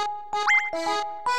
Música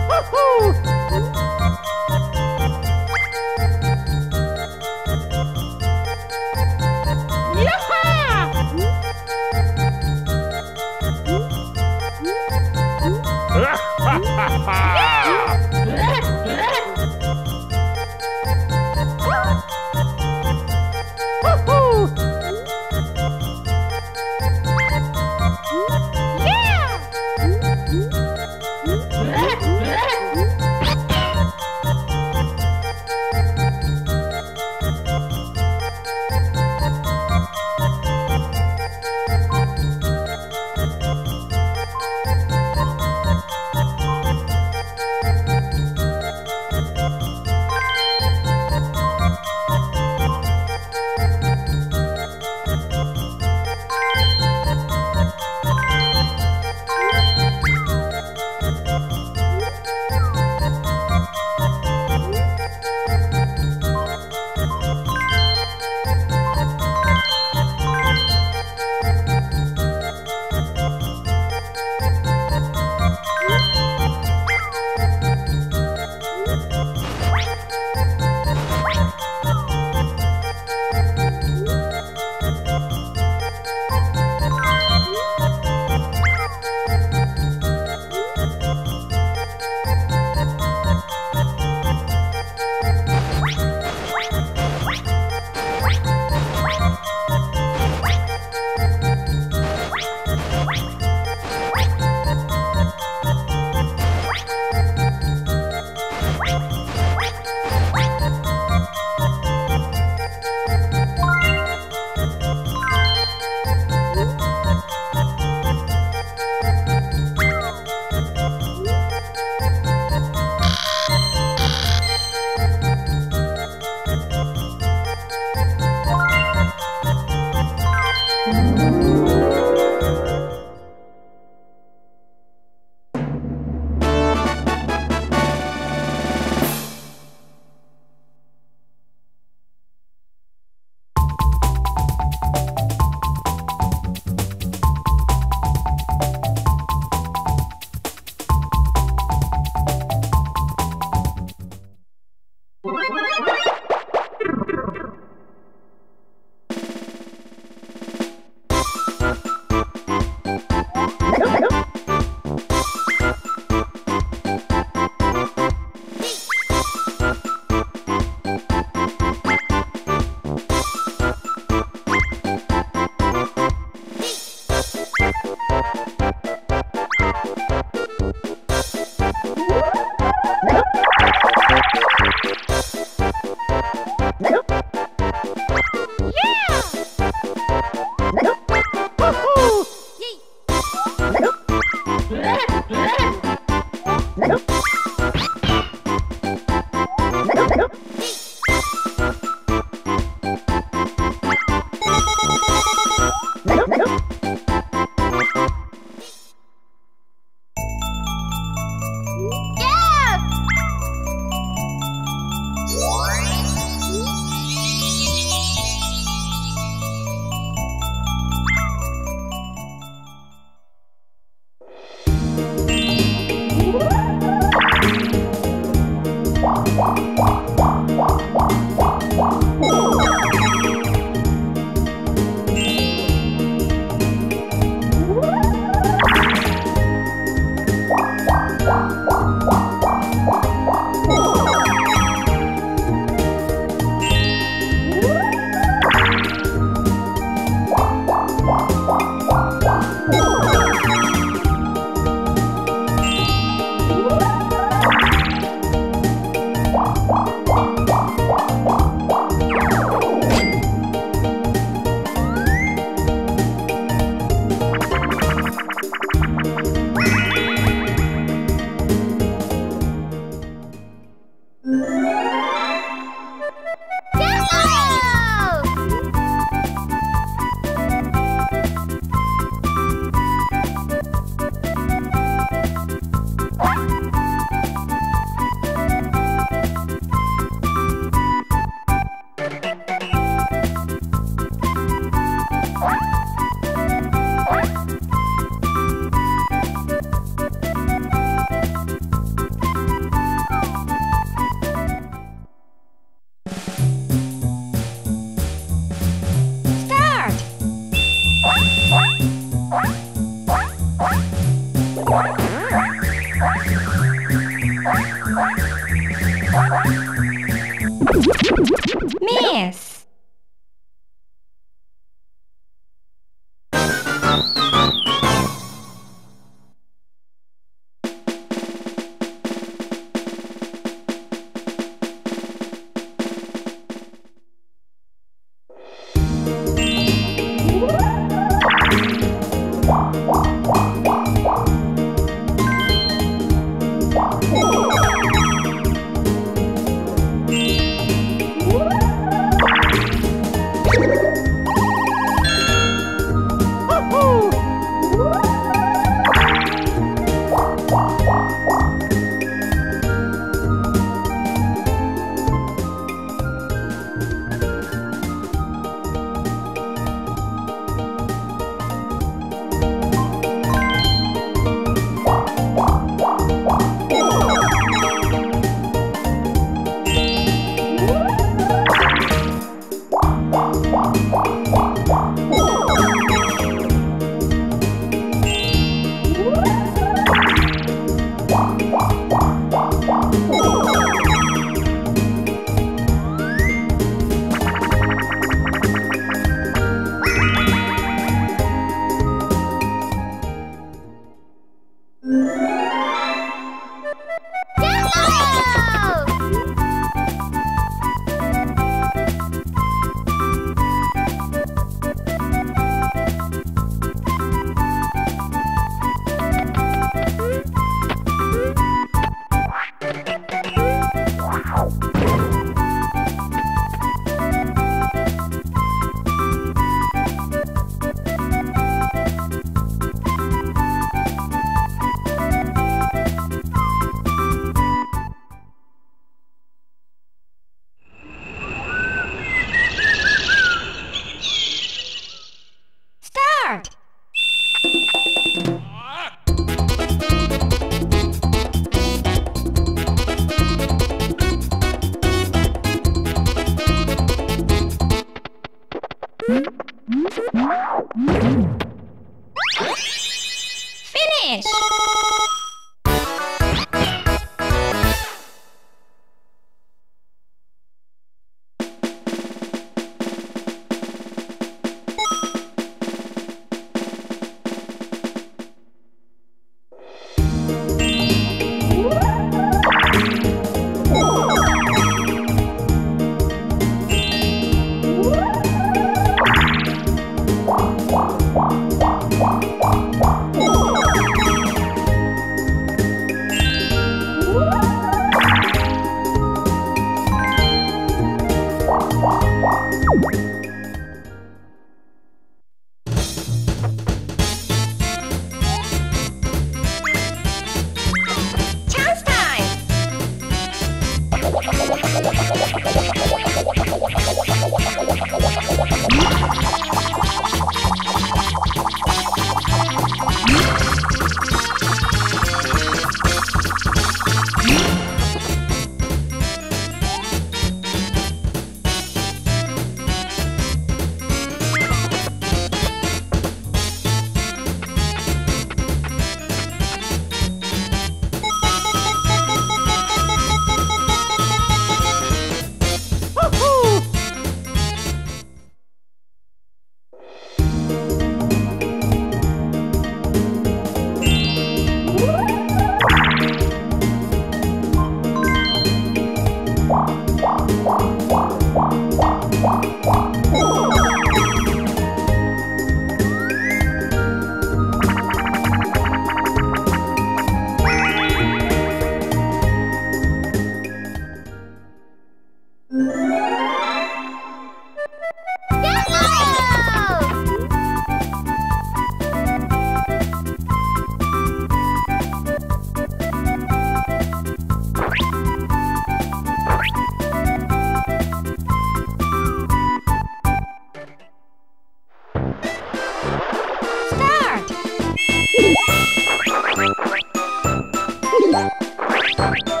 you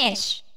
Finish!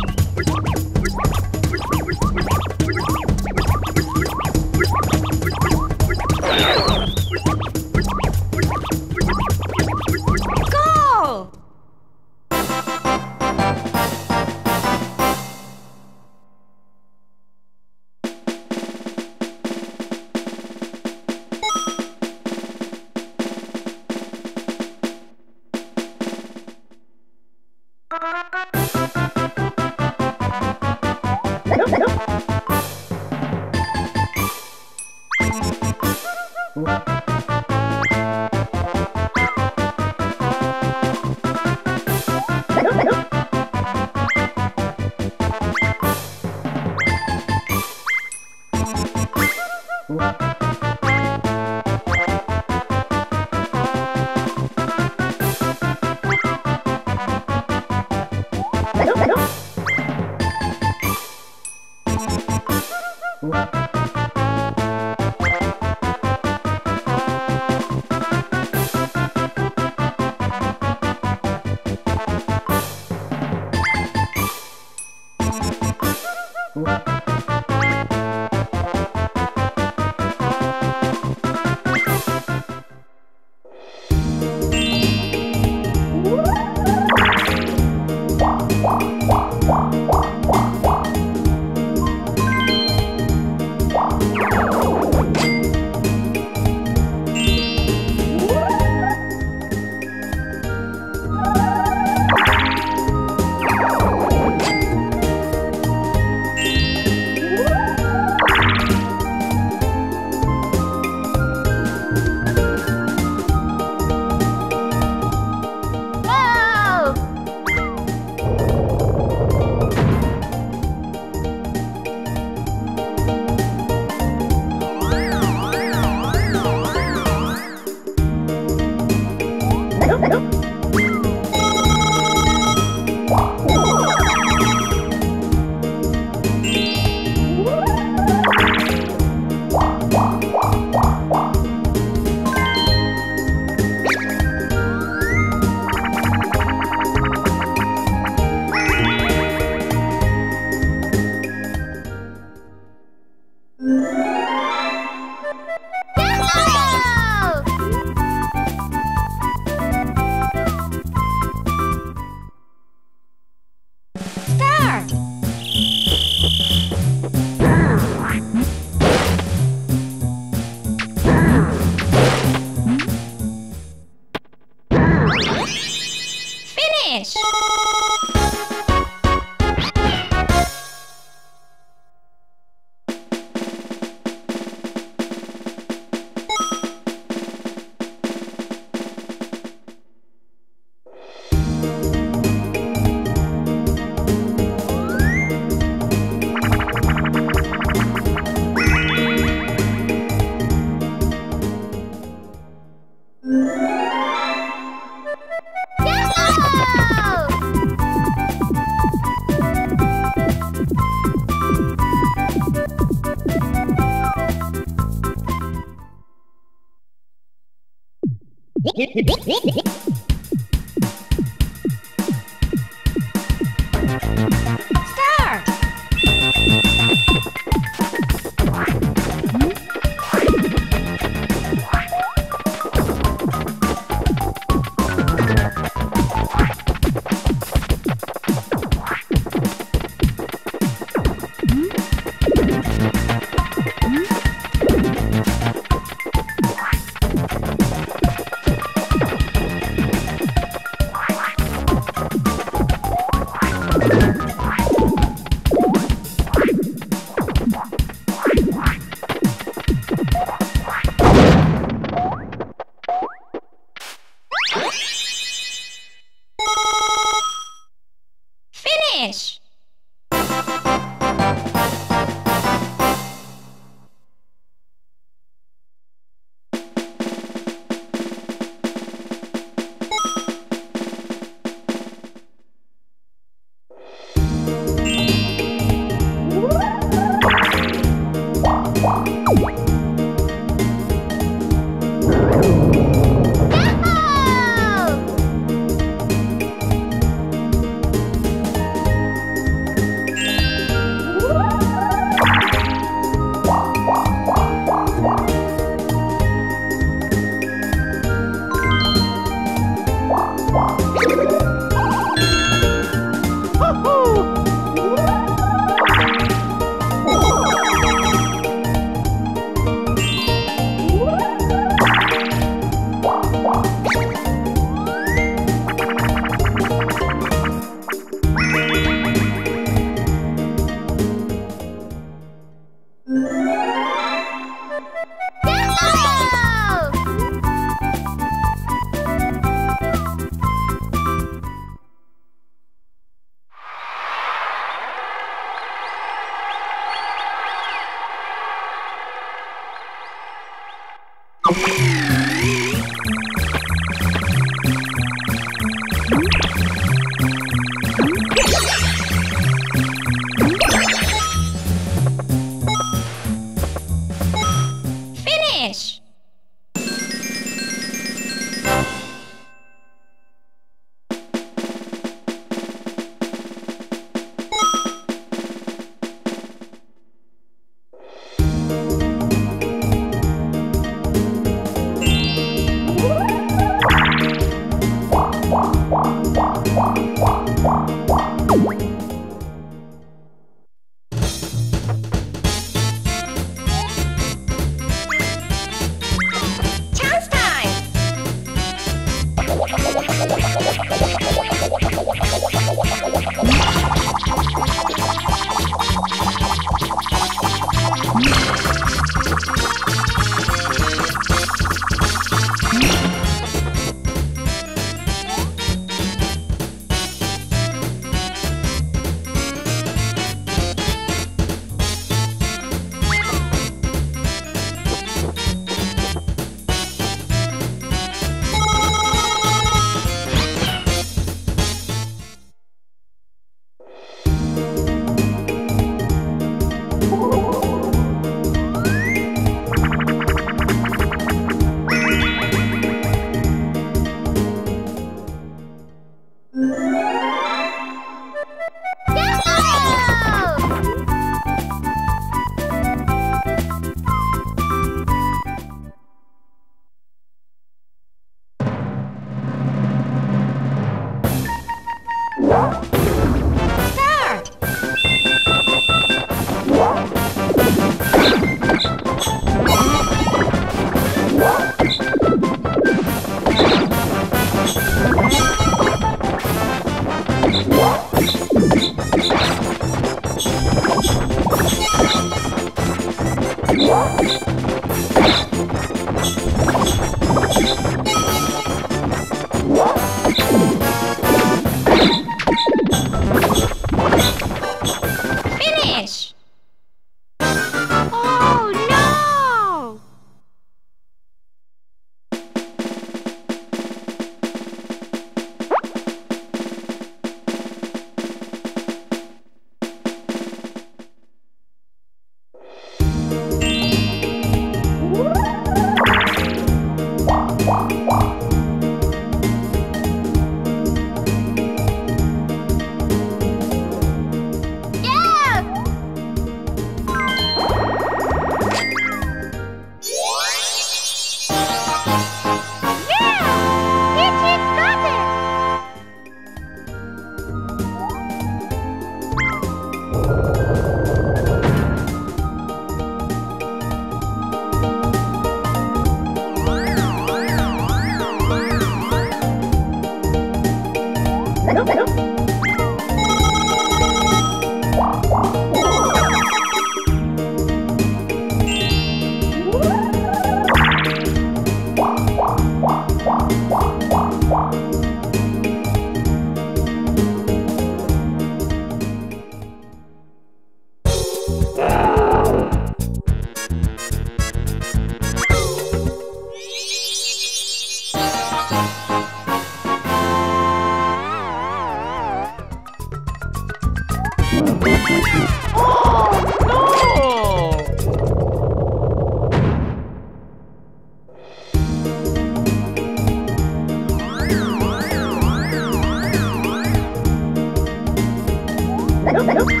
lúc đã lúc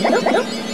Nope, nope.